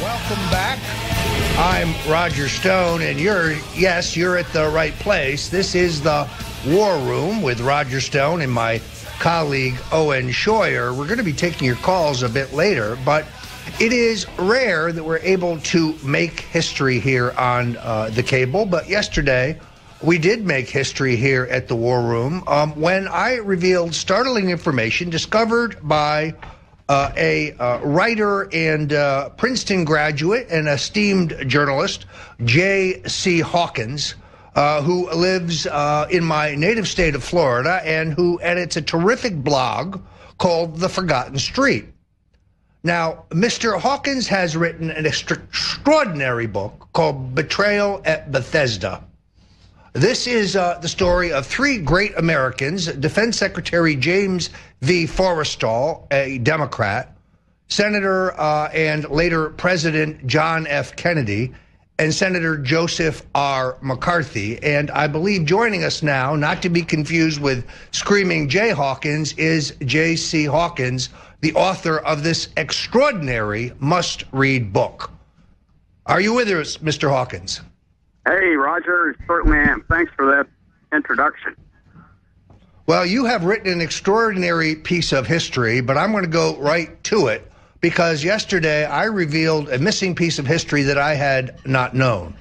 Welcome back. I'm Roger Stone, and you're, yes, you're at the right place. This is the War Room with Roger Stone and my colleague Owen Schroyer. We're going to be taking your calls a bit later, but it is rare that we're able to make history here on uh, the cable. But yesterday, we did make history here at the War Room um, when I revealed startling information discovered by uh, a uh, writer and uh, Princeton graduate and esteemed journalist, J.C. Hawkins, uh, who lives uh, in my native state of Florida and who edits a terrific blog called The Forgotten Street. Now, Mr. Hawkins has written an extraordinary book called Betrayal at Bethesda. This is uh, the story of three great Americans Defense Secretary James V. Forrestal, a Democrat, Senator uh, and later President John F. Kennedy, and Senator Joseph R. McCarthy. And I believe joining us now, not to be confused with Screaming Jay Hawkins, is J.C. Hawkins, the author of this extraordinary must read book. Are you with us, Mr. Hawkins? Hey, Roger, certainly am. Thanks for that introduction. Well, you have written an extraordinary piece of history, but I'm going to go right to it because yesterday I revealed a missing piece of history that I had not known.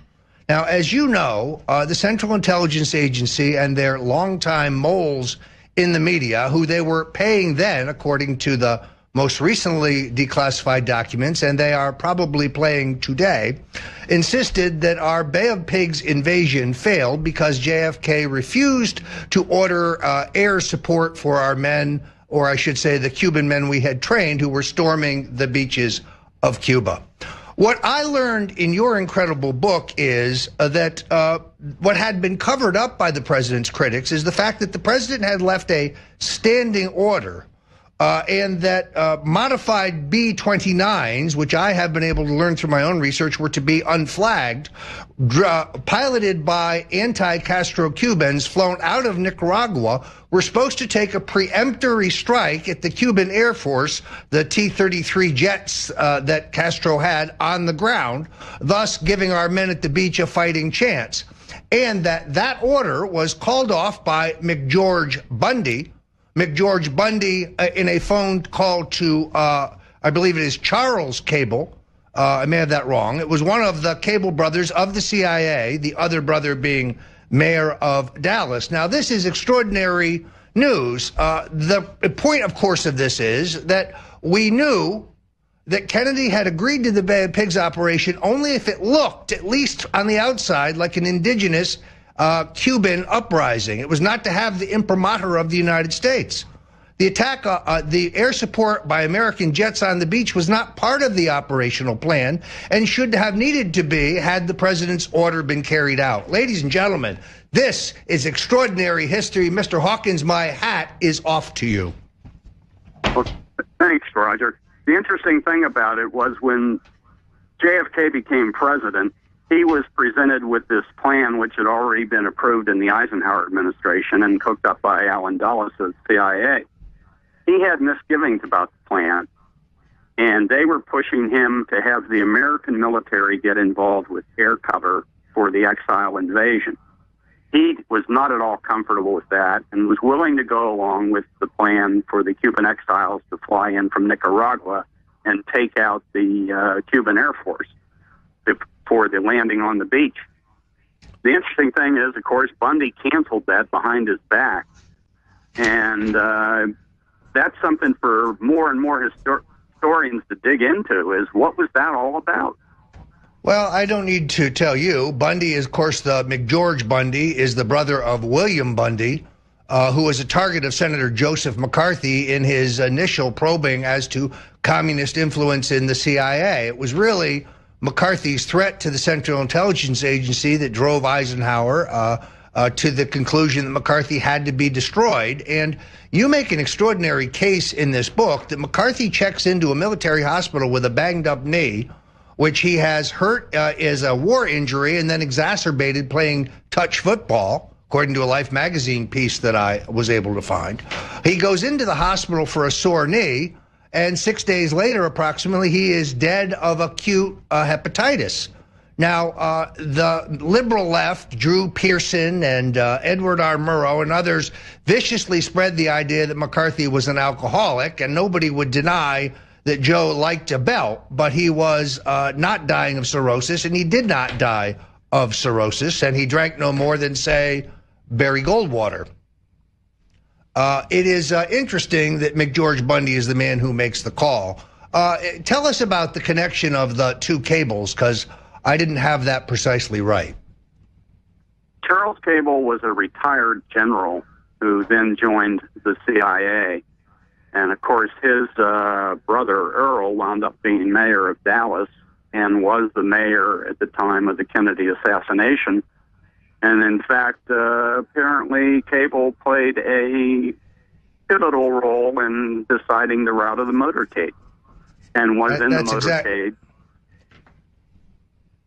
Now, as you know, uh, the Central Intelligence Agency and their longtime moles in the media, who they were paying then, according to the most recently declassified documents, and they are probably playing today, insisted that our Bay of Pigs invasion failed because JFK refused to order uh, air support for our men, or I should say, the Cuban men we had trained who were storming the beaches of Cuba. What I learned in your incredible book is uh, that uh, what had been covered up by the president's critics is the fact that the president had left a standing order uh, and that uh, modified B 29s, which I have been able to learn through my own research, were to be unflagged, piloted by anti Castro Cubans flown out of Nicaragua, were supposed to take a preemptory strike at the Cuban Air Force, the T 33 jets uh, that Castro had on the ground, thus giving our men at the beach a fighting chance. And that that order was called off by McGeorge Bundy McGeorge Bundy uh, in a phone call to, uh, I believe it is Charles Cabell. Uh, I may have that wrong. It was one of the Cabell brothers of the CIA, the other brother being mayor of Dallas. Now, this is extraordinary news. Uh, the point, of course, of this is that we knew that Kennedy had agreed to the Bay of Pigs operation only if it looked, at least on the outside, like an indigenous uh, Cuban uprising. It was not to have the imprimatur of the United States. The attack, uh, uh, the air support by American jets on the beach was not part of the operational plan and should have needed to be had the president's order been carried out. Ladies and gentlemen, this is extraordinary history. Mr. Hawkins, my hat is off to you. Well, thanks, Roger. The interesting thing about it was when JFK became president, he was presented with this plan, which had already been approved in the Eisenhower administration and cooked up by Allen Dulles of CIA. He had misgivings about the plan, and they were pushing him to have the American military get involved with air cover for the exile invasion. He was not at all comfortable with that and was willing to go along with the plan for the Cuban exiles to fly in from Nicaragua and take out the uh, Cuban Air Force for the landing on the beach. The interesting thing is, of course, Bundy canceled that behind his back. And uh, that's something for more and more histor- historians to dig into is what was that all about? Well, I don't need to tell you. Bundy is, of course, the McGeorge Bundy is the brother of William Bundy, uh, who was a target of Senator Joseph McCarthy in his initial probing as to communist influence in the CIA. It was really McCarthy's threat to the Central Intelligence Agency that drove Eisenhower uh, uh, to the conclusion that McCarthy had to be destroyed. And you make an extraordinary case in this book that McCarthy checks into a military hospital with a banged up knee, which he has hurt uh, as a war injury and then exacerbated playing touch football. According to a Life magazine piece that I was able to find, he goes into the hospital for a sore knee and six days later, approximately, he is dead of acute uh, hepatitis. Now, uh, the liberal left, Drew Pearson and uh, Edward R. Murrow and others, viciously spread the idea that McCarthy was an alcoholic, and nobody would deny that Joe liked a belt, but he was uh, not dying of cirrhosis, and he did not die of cirrhosis, and he drank no more than, say, Barry Goldwater. Uh, it is uh, interesting that McGeorge Bundy is the man who makes the call. Uh, tell us about the connection of the two cables, because I didn't have that precisely right. Charles Cabell was a retired general who then joined the CIA. And of course, his uh, brother Earl wound up being mayor of Dallas and was the mayor at the time of the Kennedy assassination. And in fact, uh, apparently, Cabell played a pivotal role in deciding the route of the motorcade and was that, in the motorcade. Exact-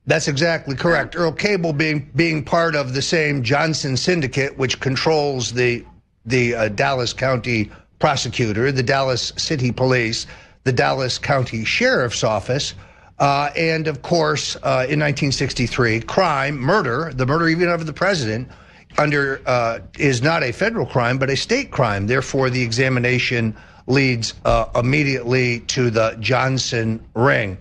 that's exactly correct. Earl Cabell being being part of the same Johnson syndicate, which controls the the uh, Dallas County prosecutor, the Dallas City Police, the Dallas County Sheriff's Office, uh, and of course, uh, in 1963, crime, murder, the murder even of the president, under uh, is not a federal crime but a state crime. Therefore, the examination leads uh, immediately to the Johnson ring.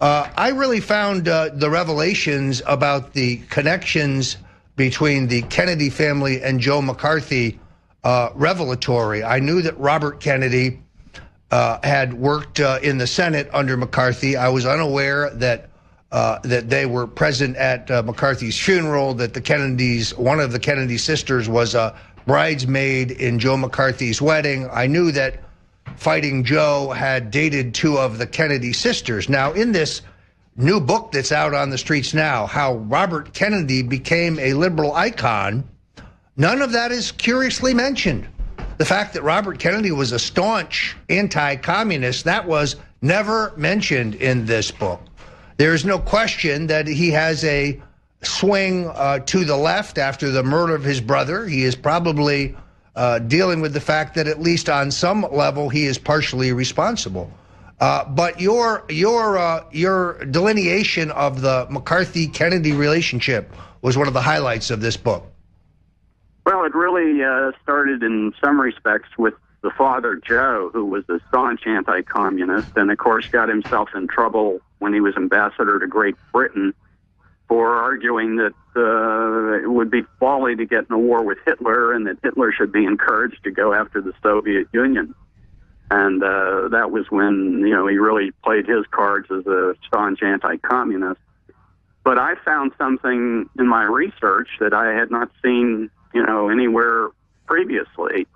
Uh, I really found uh, the revelations about the connections between the Kennedy family and Joe McCarthy revelatory. I knew that Robert Kennedy uh, had worked uh, in the Senate under McCarthy. I was unaware that uh, that they were present at McCarthy's funeral. That the Kennedys, one of the Kennedy sisters, was a bridesmaid in Joe McCarthy's wedding. I knew that Fighting Joe had dated two of the Kennedy sisters. Now, in this new book that's out on the streets now, how Robert Kennedy became a liberal icon, none of that is curiously mentioned. The fact that Robert Kennedy was a staunch anti communist, that was never mentioned in this book. There is no question that he has a swing uh, to the left after the murder of his brother. He is probably uh, dealing with the fact that at least on some level he is partially responsible. Uh, but your your uh, your delineation of the McCarthy Kennedy relationship was one of the highlights of this book. Well, it really uh, started in some respects with the father Joe, who was a staunch anti-communist, and of course got himself in trouble when he was ambassador to Great Britain for arguing that uh, it would be folly to get in a war with Hitler and that Hitler should be encouraged to go after the Soviet Union. And uh, that was when, you know, he really played his cards as a staunch anti-communist. But I found something in my research that I had not seen, you know, anywhere previously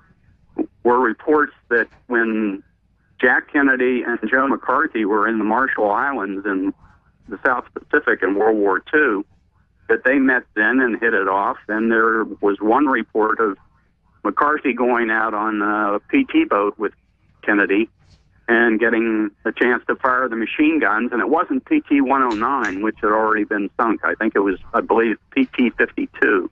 were reports that when Jack Kennedy and Joe McCarthy were in the Marshall Islands in the South Pacific in World War II, that they met then and hit it off. And there was one report of McCarthy going out on a PT boat with Kennedy and getting a chance to fire the machine guns. And it wasn't PT 109, which had already been sunk. I think it was, I believe, PT 52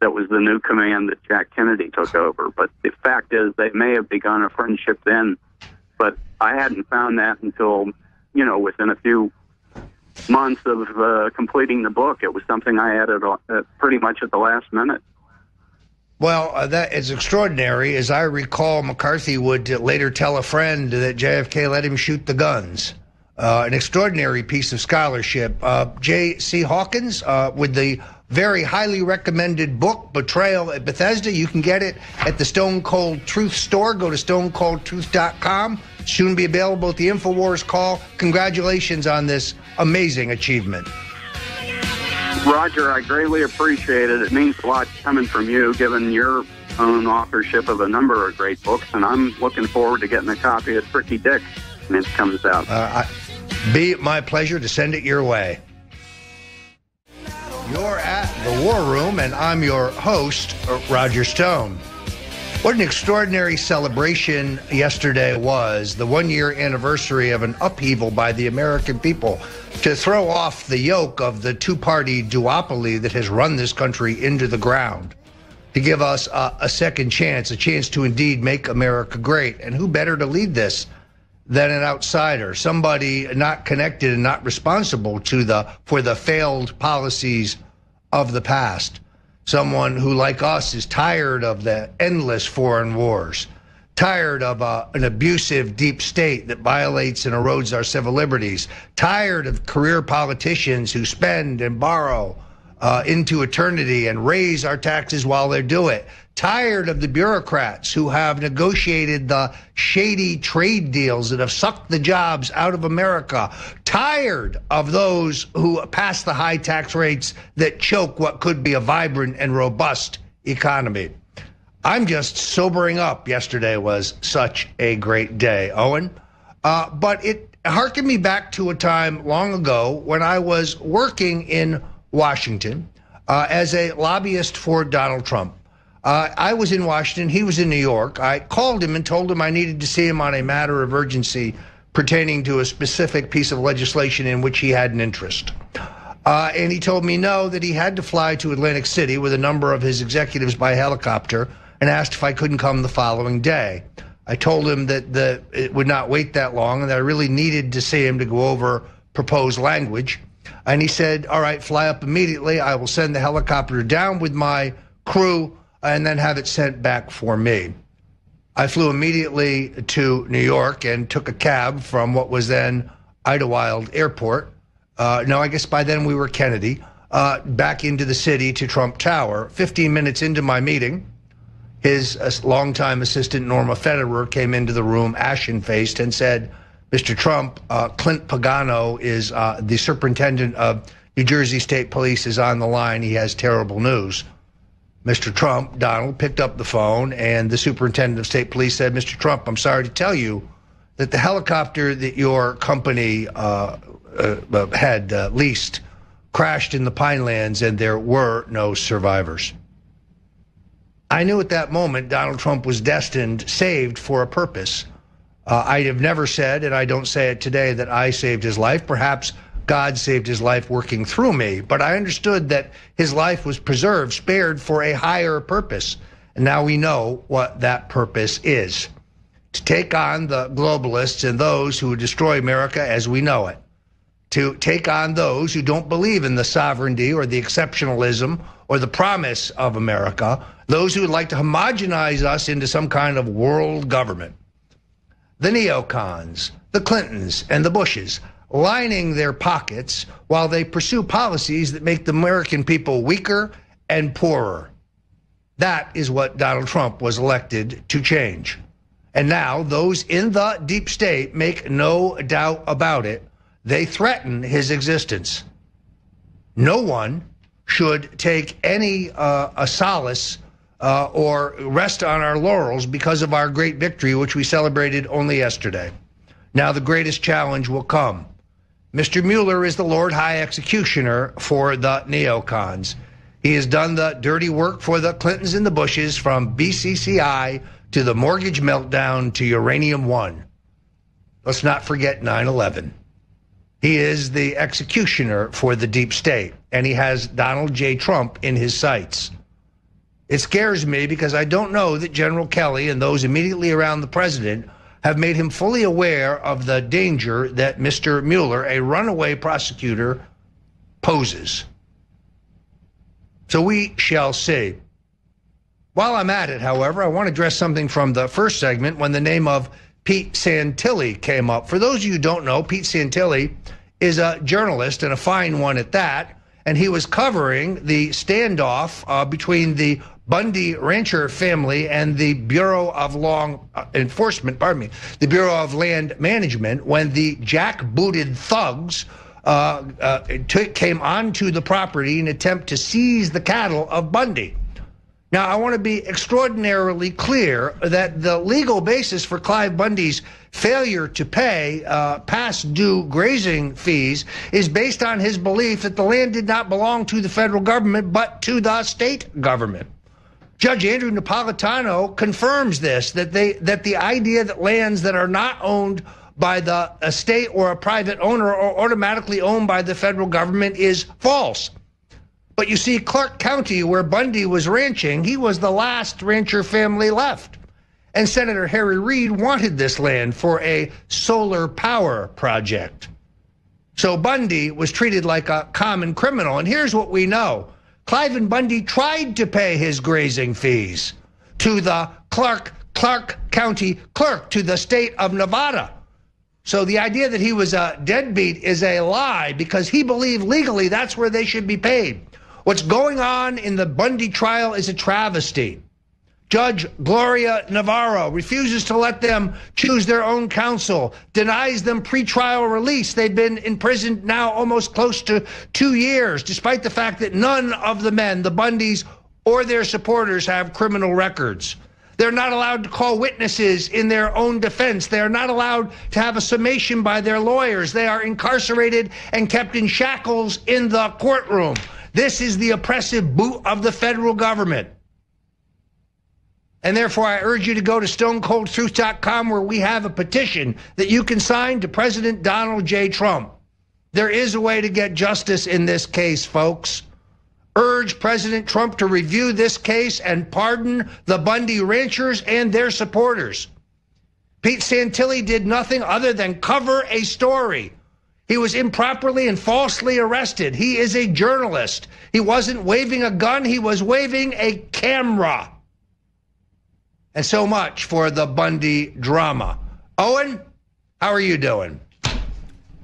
that was the new command that Jack Kennedy took over. But the fact is, they may have begun a friendship then, but I hadn't found that until, you know, within a few months of uh, completing the book. It was something I added uh, pretty much at the last minute. Well, uh, that is extraordinary. As I recall, McCarthy would later tell a friend that JFK let him shoot the guns. Uh, an extraordinary piece of scholarship. Uh, J.C. Hawkins uh, with the very highly recommended book, Betrayal at Bethesda. You can get it at the Stone Cold Truth store. Go to stonecoldtruth.com. Soon be available at the InfoWars call. Congratulations on this amazing achievement. Roger, I greatly appreciate it. It means a lot coming from you, given your own authorship of a number of great books, and I'm looking forward to getting a copy of Tricky Dick when it comes out. Uh, I, be my pleasure to send it your way. You're at the War Room, and I'm your host, Roger Stone. What an extraordinary celebration yesterday was the one year anniversary of an upheaval by the American people to throw off the yoke of the two party duopoly that has run this country into the ground, to give us a, a, second chance, a chance to indeed make America great. And who better to lead this than an outsider, somebody not connected and not responsible to the for the failed policies of the past. Someone who, like us, is tired of the endless foreign wars, tired of uh, an abusive deep state that violates and erodes our civil liberties, tired of career politicians who spend and borrow uh, into eternity and raise our taxes while they do it, tired of the bureaucrats who have negotiated the shady trade deals that have sucked the jobs out of America, tired of those who pass the high tax rates that choke what could be a vibrant and robust economy. I'm just sobering up. Yesterday was such a great day, Owen. Uh, but it harkened me back to a time long ago when I was working in Washington uh, as a lobbyist for Donald Trump. Uh, I was in Washington. He was in New York. I called him and told him I needed to see him on a matter of urgency pertaining to a specific piece of legislation in which he had an interest. Uh, and he told me no, that he had to fly to Atlantic City with a number of his executives by helicopter and asked if I couldn't come the following day. I told him that the, it would not wait that long and that I really needed to see him to go over proposed language. And he said, All right, fly up immediately. I will send the helicopter down with my crew and then have it sent back for me. I flew immediately to New York and took a cab from what was then Idlewild Airport. Uh, no, I guess by then we were Kennedy, uh, back into the city to Trump Tower. 15 minutes into my meeting, his uh, longtime assistant, Norma Foerderer, came into the room, ashen faced, and said, Mr. Trump, uh, Clint Pagano is uh, the superintendent of New Jersey State Police, is on the line. He has terrible news. Mr. Trump, Donald, picked up the phone, and the superintendent of state police said, Mr. Trump, I'm sorry to tell you that the helicopter that your company uh, uh, had uh, leased crashed in the Pinelands, and there were no survivors. I knew at that moment Donald Trump was destined, saved for a purpose. Uh, I have never said, and I don't say it today, that I saved his life. Perhaps God saved his life working through me. But I understood that his life was preserved, spared for a higher purpose. And now we know what that purpose is to take on the globalists and those who would destroy America as we know it, to take on those who don't believe in the sovereignty or the exceptionalism or the promise of America, those who would like to homogenize us into some kind of world government. The neocons, the Clintons, and the Bushes lining their pockets while they pursue policies that make the American people weaker and poorer. That is what Donald Trump was elected to change. And now, those in the deep state make no doubt about it, they threaten his existence. No one should take any uh, a solace uh, or rest on our laurels because of our great victory, which we celebrated only yesterday. Now, the greatest challenge will come. Mr. Mueller is the Lord High Executioner for the neocons. He has done the dirty work for the Clintons and the Bushes from BCCI to the mortgage meltdown to Uranium One. Let's not forget 9 11. He is the executioner for the deep state, and he has Donald J. Trump in his sights. It scares me because I don't know that General Kelly and those immediately around the president have made him fully aware of the danger that Mr. Mueller, a runaway prosecutor, poses. So we shall see. While I'm at it, however, I want to address something from the first segment when the name of Pete Santilli came up. For those of you who don't know, Pete Santilli is a journalist and a fine one at that, and he was covering the standoff uh, between the Bundy Rancher family and the Bureau of uh, Enforcement, pardon me, the Bureau of Land Management, when the jackbooted thugs uh, uh, came onto the property in attempt to seize the cattle of Bundy. Now, I want to be extraordinarily clear that the legal basis for Clive Bundy's failure to pay uh, past due grazing fees is based on his belief that the land did not belong to the federal government but to the state government. Judge Andrew Napolitano confirms this that they that the idea that lands that are not owned by the state or a private owner are automatically owned by the federal government is false. But you see, Clark County, where Bundy was ranching, he was the last rancher family left. and Senator Harry Reid wanted this land for a solar power project. So Bundy was treated like a common criminal. And here's what we know Cliven Bundy tried to pay his grazing fees to the Clark, Clark County clerk, to the state of Nevada. So the idea that he was a deadbeat is a lie because he believed legally that's where they should be paid. What's going on in the Bundy trial is a travesty. Judge Gloria Navarro refuses to let them choose their own counsel, denies them pretrial release. They've been in prison now almost close to two years, despite the fact that none of the men, the Bundys or their supporters, have criminal records. They're not allowed to call witnesses in their own defense. They are not allowed to have a summation by their lawyers. They are incarcerated and kept in shackles in the courtroom. This is the oppressive boot of the federal government. And therefore, I urge you to go to stonecoldtruth.com where we have a petition that you can sign to President Donald J. Trump. There is a way to get justice in this case, folks urge President Trump to review this case and pardon the Bundy ranchers and their supporters. Pete Santilli did nothing other than cover a story. He was improperly and falsely arrested. He is a journalist. He wasn't waving a gun, he was waving a camera. And so much for the Bundy drama. Owen, how are you doing?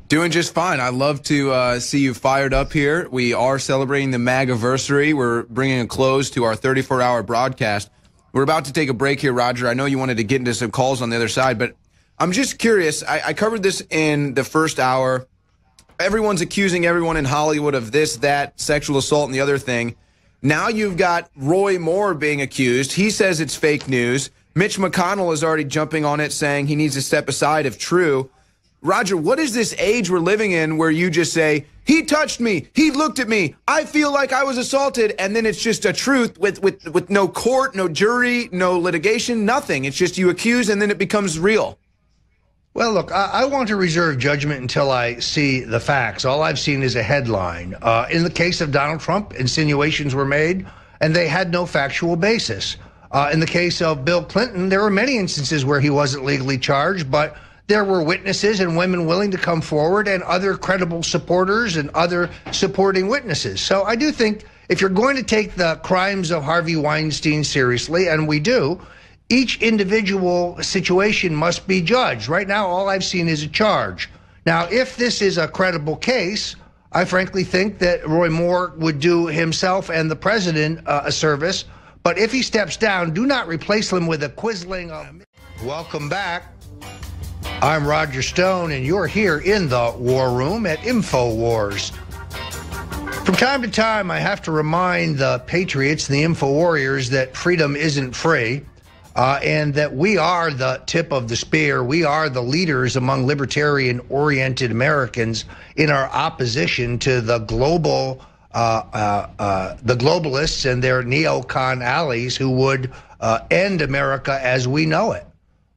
Doing just fine. I love to uh, see you fired up here. We are celebrating the MAGiversary. We're bringing a close to our 34 hour broadcast. We're about to take a break here, Roger. I know you wanted to get into some calls on the other side, but I'm just curious. I, I covered this in the first hour. Everyone's accusing everyone in Hollywood of this, that, sexual assault, and the other thing. Now you've got Roy Moore being accused. He says it's fake news. Mitch McConnell is already jumping on it, saying he needs to step aside if true. Roger, what is this age we're living in where you just say, he touched me, he looked at me, I feel like I was assaulted, and then it's just a truth with, with, with no court, no jury, no litigation, nothing. It's just you accuse and then it becomes real. Well, look, I, I want to reserve judgment until I see the facts. All I've seen is a headline. Uh, in the case of Donald Trump, insinuations were made, and they had no factual basis. Uh, in the case of Bill Clinton, there were many instances where he wasn't legally charged, but there were witnesses and women willing to come forward and other credible supporters and other supporting witnesses. So I do think if you're going to take the crimes of Harvey Weinstein seriously, and we do, each individual situation must be judged. Right now, all I've seen is a charge. Now, if this is a credible case, I frankly think that Roy Moore would do himself and the president uh, a service. But if he steps down, do not replace him with a quisling. Of... Welcome back. I'm Roger Stone, and you're here in the War Room at InfoWars. From time to time, I have to remind the Patriots, the Info Warriors, that freedom isn't free. Uh, and that we are the tip of the spear. We are the leaders among libertarian oriented Americans in our opposition to the global, uh, uh, uh the globalists and their neocon allies who would uh, end America as we know it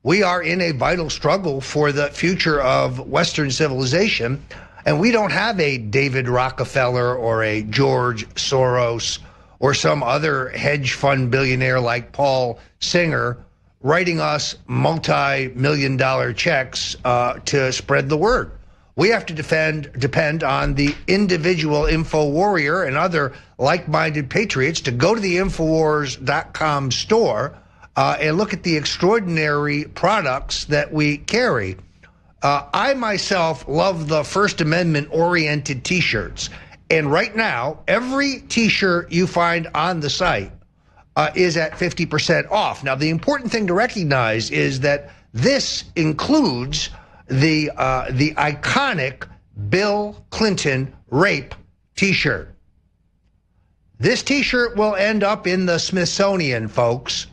we are in a vital struggle for the future of Western civilization. And we don't have a David Rockefeller or a George Soros or some other hedge fund billionaire like Paul Singer writing us multi million dollar checks uh, to spread the word. We have to defend, depend on the individual info warrior and other like minded patriots to go to the Infowars.com store uh, and look at the extraordinary products that we carry. Uh, I myself love the First Amendment oriented t shirts. And right now, every t shirt you find on the site uh, is at 50% off. Now, the important thing to recognize is that this includes the, uh, the iconic Bill Clinton rape t shirt. This t shirt will end up in the Smithsonian, folks.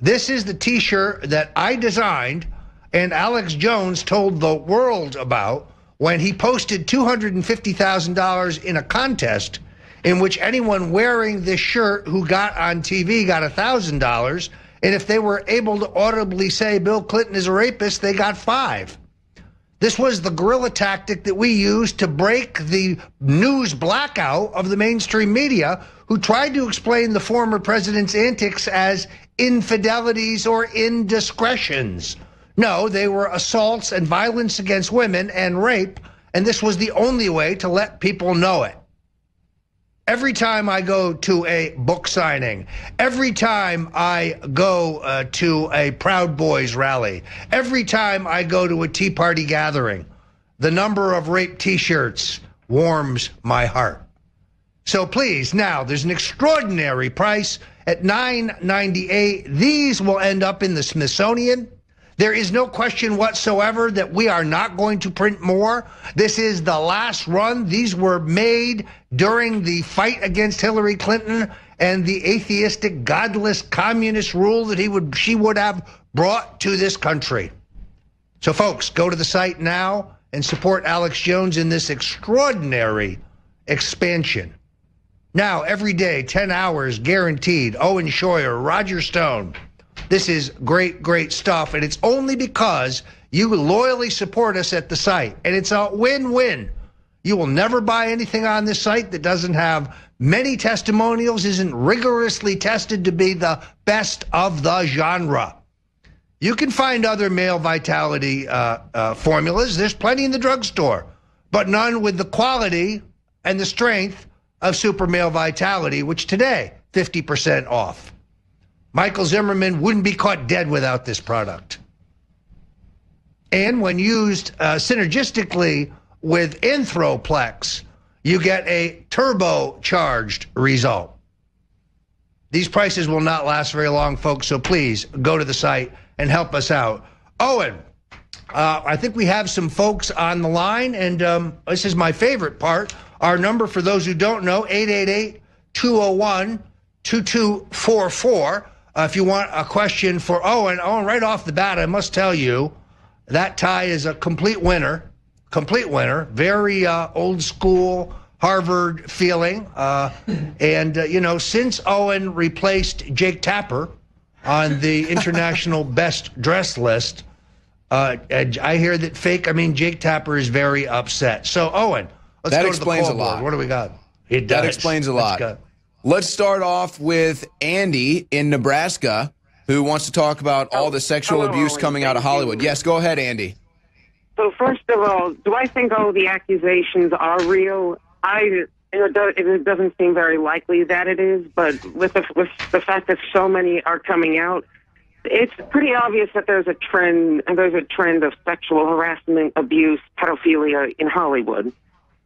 This is the t shirt that I designed and Alex Jones told the world about when he posted $250,000 in a contest in which anyone wearing this shirt who got on TV got $1,000. And if they were able to audibly say Bill Clinton is a rapist, they got five. This was the guerrilla tactic that we used to break the news blackout of the mainstream media, who tried to explain the former president's antics as infidelities or indiscretions. No, they were assaults and violence against women and rape, and this was the only way to let people know it. Every time I go to a book signing, every time I go uh, to a Proud Boys rally, every time I go to a Tea Party gathering, the number of rape t shirts warms my heart. So please, now there's an extraordinary price at $9.98. These will end up in the Smithsonian. There is no question whatsoever that we are not going to print more. This is the last run. These were made during the fight against Hillary Clinton and the atheistic, godless, communist rule that he would she would have brought to this country. So folks, go to the site now and support Alex Jones in this extraordinary expansion. Now, every day, 10 hours guaranteed. Owen Schroyer, Roger Stone. This is great, great stuff. And it's only because you loyally support us at the site. And it's a win win. You will never buy anything on this site that doesn't have many testimonials, isn't rigorously tested to be the best of the genre. You can find other male vitality uh, uh, formulas. There's plenty in the drugstore, but none with the quality and the strength of super male vitality, which today, 50% off. Michael Zimmerman wouldn't be caught dead without this product. And when used uh, synergistically with Anthroplex, you get a turbocharged result. These prices will not last very long, folks, so please go to the site and help us out. Owen, uh, I think we have some folks on the line, and um, this is my favorite part. Our number, for those who don't know, 888 201 2244. Uh, if you want a question for Owen, Owen, right off the bat, I must tell you that tie is a complete winner. Complete winner. Very uh, old school Harvard feeling. Uh, and, uh, you know, since Owen replaced Jake Tapper on the international best dress list, uh, I hear that fake, I mean, Jake Tapper is very upset. So, Owen, let's that go explains to the a lot. Board. What do we got? It does. That explains a lot. Let's start off with Andy in Nebraska, who wants to talk about all the sexual Hello, abuse coming out of Hollywood. Yes, go ahead, Andy. So first of all, do I think all the accusations are real? I it doesn't seem very likely that it is, but with the, with the fact that so many are coming out, it's pretty obvious that there's a trend and there's a trend of sexual harassment, abuse, pedophilia in Hollywood.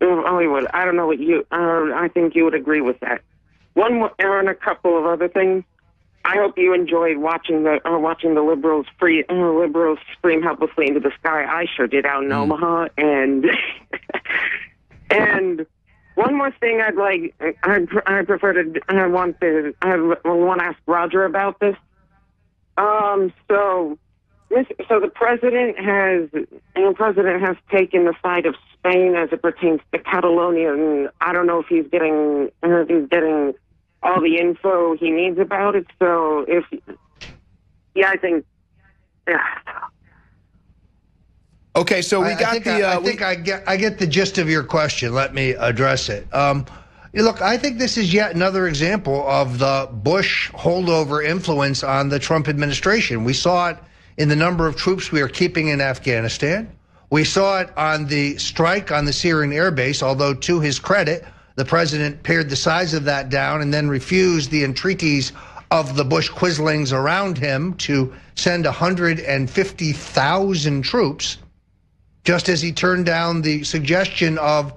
In Hollywood, I don't know what you. Uh, I think you would agree with that. One more, and a couple of other things. I hope you enjoyed watching the uh, watching the liberals free uh, liberals scream helplessly into the sky. I sure did out in mm. Omaha, and and one more thing I'd like I I prefer to I want to I want to ask Roger about this. Um, so so the president has and the president has taken the side of Spain as it pertains to Catalonia, and I don't know if he's getting if he's getting all the info he needs about it. So if, yeah, I think, yeah. Okay, so we I, got I think the. I, uh, I think I get I get the gist of your question. Let me address it. Um, look, I think this is yet another example of the Bush holdover influence on the Trump administration. We saw it in the number of troops we are keeping in Afghanistan. We saw it on the strike on the Syrian airbase, although to his credit, the president pared the size of that down and then refused the entreaties of the Bush quislings around him to send 150,000 troops, just as he turned down the suggestion of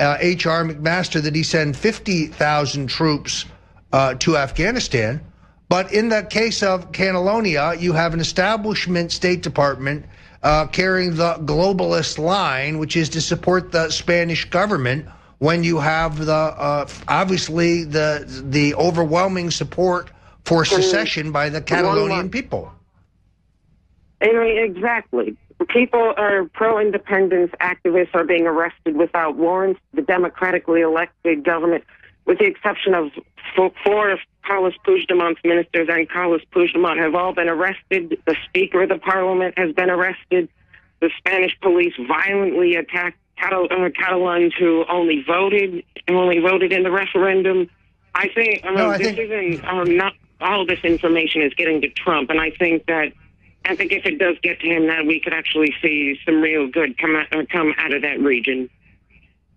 uh, H.R. McMaster that he send 50,000 troops uh, to Afghanistan. But in the case of Catalonia, you have an establishment State Department uh, carrying the globalist line, which is to support the Spanish government when you have the uh, obviously the the overwhelming support for secession by the Catalonian people. Exactly. People are pro-independence activists are being arrested without warrants. The democratically elected government, with the exception of four of Carlos Puigdemont's ministers and Carlos Puigdemont, have all been arrested. The Speaker of the Parliament has been arrested. The Spanish police violently attacked Catal- uh, Catalans who only voted and only voted in the referendum. I think, uh, no, I this think, isn't uh, not. all this information is getting to Trump, and I think that I think if it does get to him, that we could actually see some real good come out, uh, come out of that region.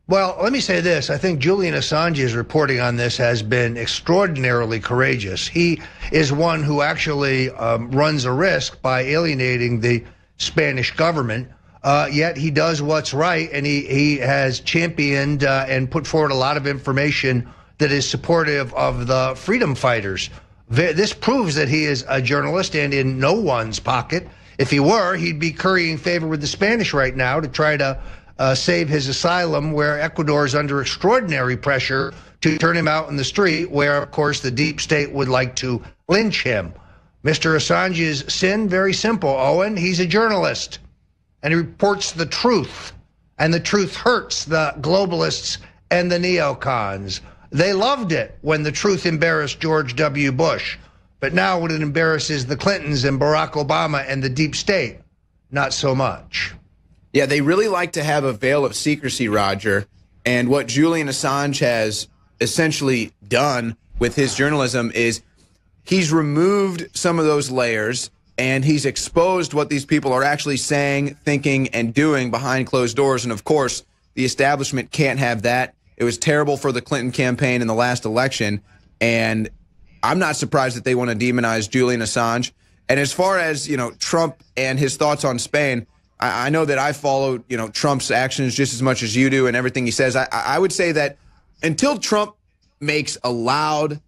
Well, let me say this. I think Julian Assange's reporting on this has been extraordinarily courageous. He is one who actually um, runs a risk by alienating the Spanish government. Uh, yet he does what's right, and he, he has championed uh, and put forward a lot of information that is supportive of the freedom fighters. This proves that he is a journalist and in no one's pocket. If he were, he'd be currying favor with the Spanish right now to try to uh, save his asylum, where Ecuador is under extraordinary pressure to turn him out in the street, where, of course, the deep state would like to lynch him. Mr. Assange's sin, very simple, Owen. He's a journalist, and he reports the truth, and the truth hurts the globalists and the neocons. They loved it when the truth embarrassed George W. Bush, but now when it embarrasses the Clintons and Barack Obama and the deep state, not so much. Yeah, they really like to have a veil of secrecy, Roger. And what Julian Assange has essentially done with his journalism is he's removed some of those layers and he's exposed what these people are actually saying, thinking, and doing behind closed doors. And of course, the establishment can't have that. It was terrible for the Clinton campaign in the last election. And I'm not surprised that they want to demonize Julian Assange. And as far as, you know, Trump and his thoughts on Spain, I, I know that I follow, you know, Trump's actions just as much as you do and everything he says. I, I would say that until Trump makes a loud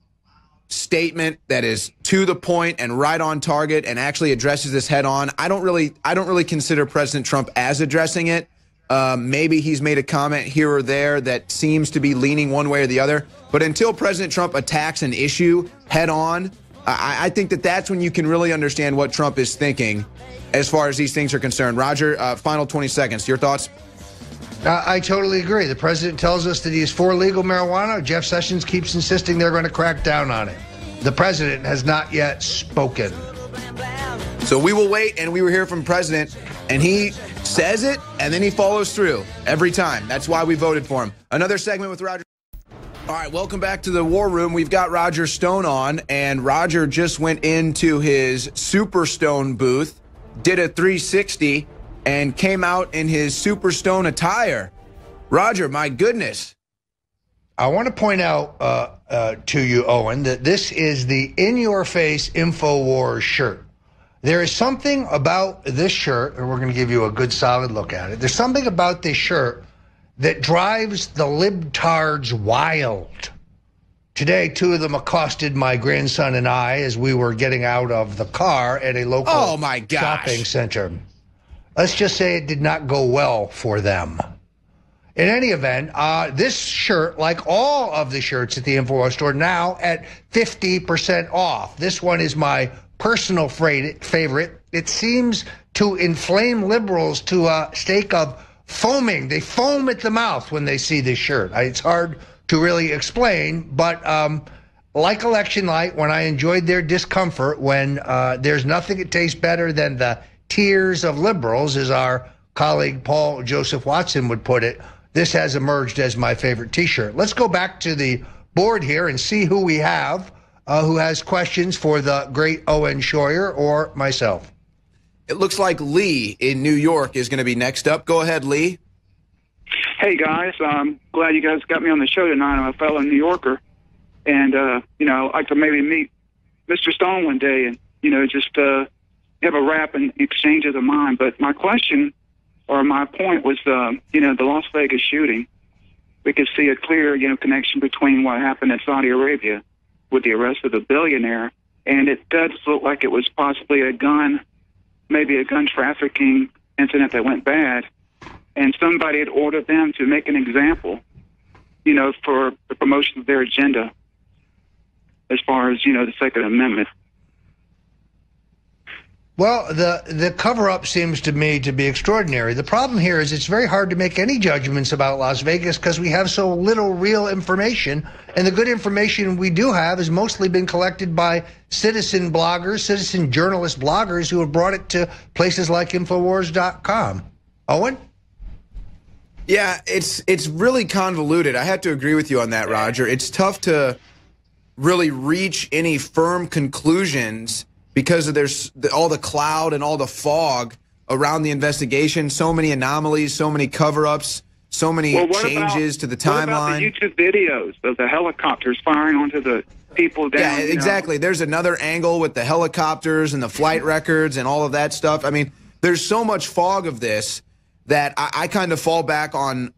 statement that is to the point and right on target and actually addresses this head on, I don't really, I don't really consider President Trump as addressing it. Uh, maybe he's made a comment here or there that seems to be leaning one way or the other. But until President Trump attacks an issue head on, I, I think that that's when you can really understand what Trump is thinking as far as these things are concerned. Roger, uh, final 20 seconds. Your thoughts? Uh, I totally agree. The president tells us that he is for legal marijuana. Jeff Sessions keeps insisting they're going to crack down on it. The president has not yet spoken. So we will wait, and we will hear from president, and he says it, and then he follows through every time. That's why we voted for him. Another segment with Roger. All right, welcome back to the War Room. We've got Roger Stone on, and Roger just went into his Super Stone booth did a 360 and came out in his Superstone attire. Roger, my goodness. I want to point out uh, uh, to you, Owen, that this is the in your face InfoWars shirt. There is something about this shirt, and we're going to give you a good solid look at it. There's something about this shirt that drives the libtards wild. Today, two of them accosted my grandson and I as we were getting out of the car at a local oh my gosh. shopping center. Let's just say it did not go well for them. In any event, uh, this shirt, like all of the shirts at the InfoWars store, now at 50% off. This one is my personal favorite. It seems to inflame liberals to a stake of foaming. They foam at the mouth when they see this shirt. It's hard to really explain. But um, like election night, when I enjoyed their discomfort, when uh, there's nothing that tastes better than the tears of liberals, as our colleague Paul Joseph Watson would put it, this has emerged as my favorite T-shirt. Let's go back to the board here and see who we have uh, who has questions for the great Owen Schroyer or myself. It looks like Lee in New York is going to be next up. Go ahead, Lee. Hey guys, I'm glad you guys got me on the show tonight. I'm a fellow New Yorker, and uh, you know, I'd like to maybe meet Mr. Stone one day, and you know, just uh, have a rap and exchange of the mind. But my question, or my point, was, uh, you know, the Las Vegas shooting. We could see a clear, you know, connection between what happened in Saudi Arabia with the arrest of the billionaire, and it does look like it was possibly a gun, maybe a gun trafficking incident that went bad and somebody had ordered them to make an example, you know, for the promotion of their agenda as far as, you know, the Second Amendment. Well, the the cover up seems to me to be extraordinary. The problem here is it's very hard to make any judgments about Las Vegas because we have so little real information, and the good information we do have has mostly been collected by citizen bloggers, citizen journalist bloggers who have brought it to places like Infowars.com. Owen. Yeah, it's it's really convoluted. I have to agree with you on that, Roger. It's tough to really reach any firm conclusions because of there's all the cloud and all the fog around the investigation. So many anomalies, so many cover-ups, so many Well, changes about- to the timeline. What about the YouTube videos of the helicopters firing onto the people down? Yeah, you know? exactly. There's another angle with the helicopters and the flight records and all of that stuff. I mean, there's so much fog of this that I, I kind of fall back on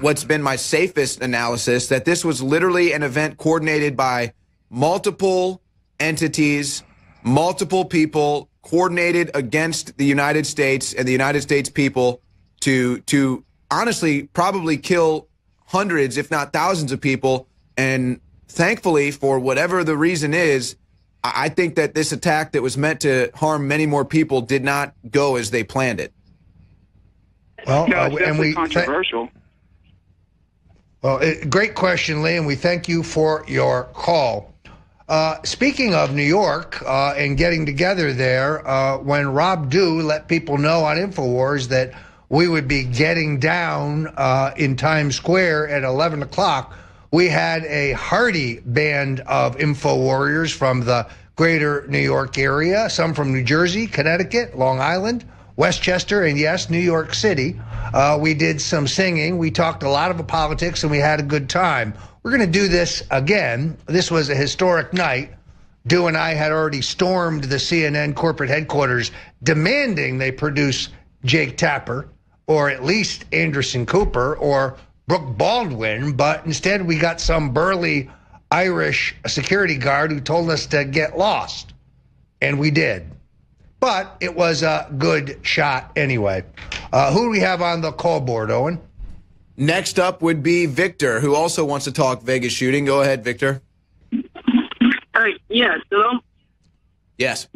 what's been my safest analysis that this was literally an event coordinated by multiple entities, multiple people, coordinated against the United States and the United States people to to honestly probably kill hundreds, if not thousands, of people. And thankfully, for whatever the reason is, I I think that this attack that was meant to harm many more people did not go as they planned it. Well, No, uh, and we thank- controversial. Well, it, great question, Lee, and we thank you for your call. Uh, speaking of New York uh, and getting together there, uh, when Rob Dew let people know on InfoWars that we would be getting down uh, in Times Square at 11 o'clock, we had a hearty band of Info Warriors from the greater New York area, some from New Jersey, Connecticut, Long Island, Westchester, and yes, New York City. Uh, we did some singing. We talked a lot of politics, and we had a good time. We're going to do this again. This was a historic night. Dew and I had already stormed the CNN corporate headquarters, demanding they produce Jake Tapper, or at least Anderson Cooper, or Brooke Baldwin. But instead, we got some burly Irish security guard who told us to get lost, and we did but it was a good shot anyway. Uh, who do we have on the call board, Owen? Next up would be Victor, who also wants to talk Vegas shooting. Go ahead, Victor. Uh, yes, hello. Yes.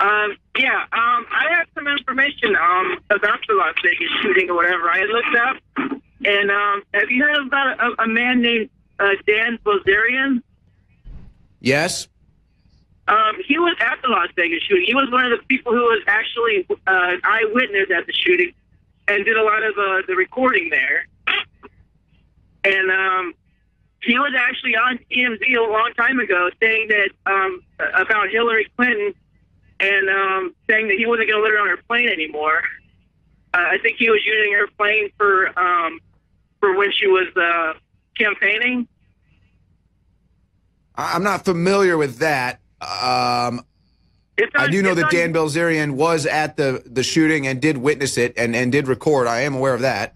Um, yeah, um, I have some information um, about the Las Vegas shooting or whatever. I looked up, and um, have you heard about a, a man named uh, Dan Bilzerian? Yes. Um, he was at the Las Vegas shooting. He was one of the people who was actually uh, an eyewitness at the shooting and did a lot of uh, the recording there. And um, he was actually on TMZ a long time ago saying that um, about Hillary Clinton and um, saying that he wasn't going to let her on her plane anymore. Uh, I think he was using her plane for um, for when she was uh, campaigning. I'm not familiar with that. Um, It's I do know that on- Dan Bilzerian was at the, the shooting and did witness it and, and did record. I am aware of that.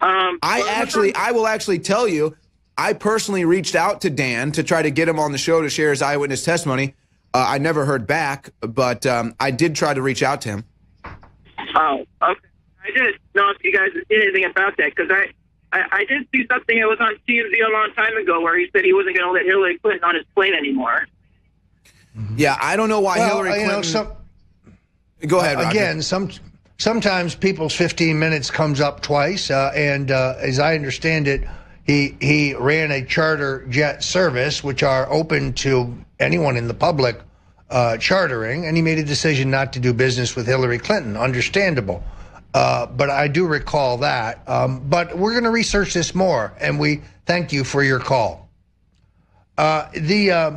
Um, I actually, I will actually tell you, I personally reached out to Dan to try to get him on the show to share his eyewitness testimony. Uh, I never heard back, but um, I did try to reach out to him. Oh, okay. I didn't know if you guys did anything about that because I, I, I did see something that was on TMZ a long time ago where he said he wasn't going to let Hillary Clinton on his plane anymore. Yeah, I don't know why Well, Hillary you Clinton. know, some, Go ahead, Roger. again, some sometimes people's 15 minutes comes up twice, uh, and uh, as I understand it, he he ran a charter jet service, which are open to anyone in the public uh, chartering, and he made a decision not to do business with Hillary Clinton. Understandable. Uh, but I do recall that. Um, but we're going to research this more, and we thank you for your call. Uh, the uh,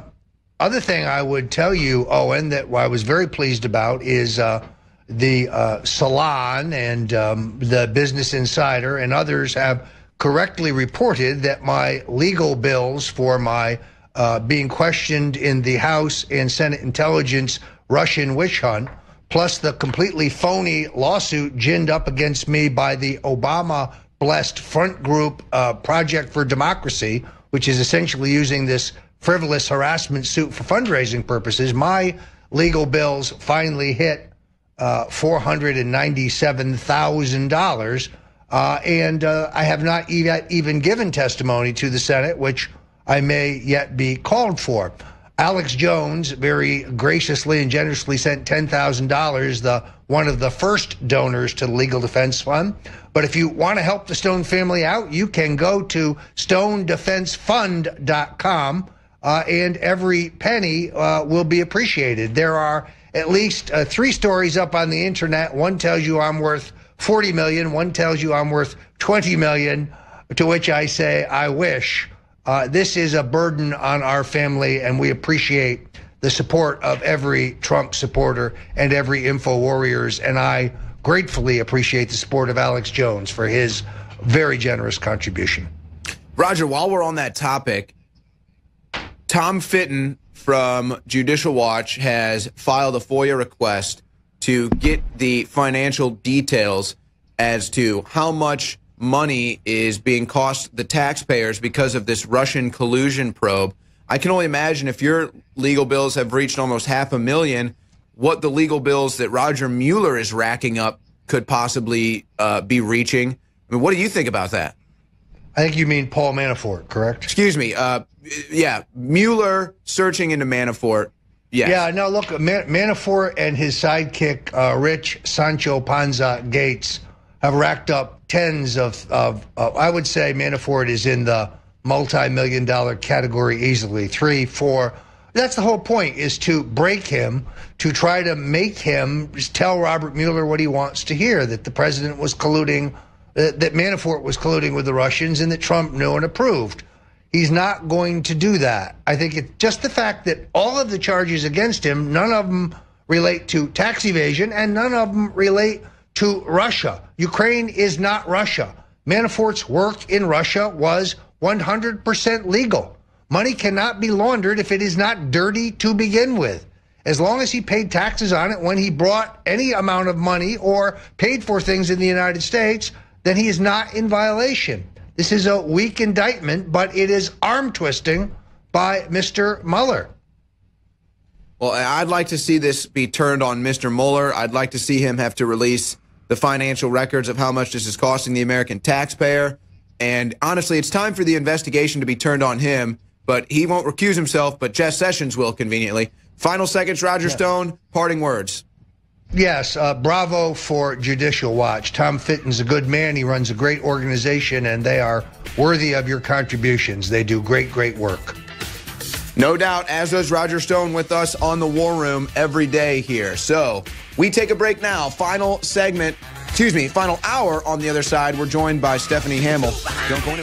other thing I would tell you, Owen, that I was very pleased about is uh, the uh, Salon and um, the Business Insider and others have correctly reported that my legal bills for my uh, being questioned in the House and Senate Intelligence Russian witch hunt, plus the completely phony lawsuit ginned up against me by the Obama blessed front group uh, Project for Democracy, which is essentially using this frivolous harassment suit for fundraising purposes. My legal bills finally hit uh, $497,000. Uh, and uh, I have not yet even given testimony to the Senate, which I may yet be called for. Alex Jones very graciously and generously sent $10,000, the one of the first donors to the Legal Defense Fund. But if you want to help the Stone family out, you can go to stonedefensefund.com, uh, and every penny uh, will be appreciated. There are at least uh, three stories up on the internet. One tells you I'm worth 40 million. One tells you I'm worth 20 million. To which I say, I wish. Uh, this is a burden on our family, and we appreciate the support of every Trump supporter and every info warriors. And I gratefully appreciate the support of Alex Jones for his very generous contribution. Roger, while we're on that topic, Tom Fitton from Judicial Watch has filed a FOIA request to get the financial details as to how much money is being cost the taxpayers because of this Russian collusion probe. I can only imagine if your legal bills have reached almost half a million, what the legal bills that Roger Mueller is racking up could possibly uh, be reaching. I mean, what do you think about that? I think you mean Paul Manafort, correct? Excuse me. Uh, yeah, Mueller searching into Manafort. Yeah. Yeah, no, look, Man- Manafort and his sidekick, uh, Rich Sancho Panza Gates, have racked up tens of, of uh, I would say Manafort is in the multi million dollar category easily. Three, four. That's the whole point, is to break him, to try to make him tell Robert Mueller what he wants to hear that the president was colluding, uh, that Manafort was colluding with the Russians, and that Trump knew and approved. He's not going to do that. I think it's just the fact that all of the charges against him, none of them relate to tax evasion and none of them relate to Russia. Ukraine is not Russia. Manafort's work in Russia was 100% legal. Money cannot be laundered if it is not dirty to begin with. As long as he paid taxes on it when he brought any amount of money or paid for things in the United States, then he is not in violation. This is a weak indictment, but it is arm twisting by Mr. Mueller. Well, I'd like to see this be turned on Mr. Mueller. I'd like to see him have to release the financial records of how much this is costing the American taxpayer. And honestly, it's time for the investigation to be turned on him, but he won't recuse himself, but Jeff Sessions will conveniently. Final seconds, Roger yes. Stone, parting words. Yes, uh, bravo for Judicial Watch. Tom Fitton's a good man. He runs a great organization, and they are worthy of your contributions. They do great, great work. No doubt, as does Roger Stone with us on the War Room every day here. So we take a break now. Final segment, excuse me, final hour on the other side. We're joined by Stephanie Hamill. Don't go anywhere.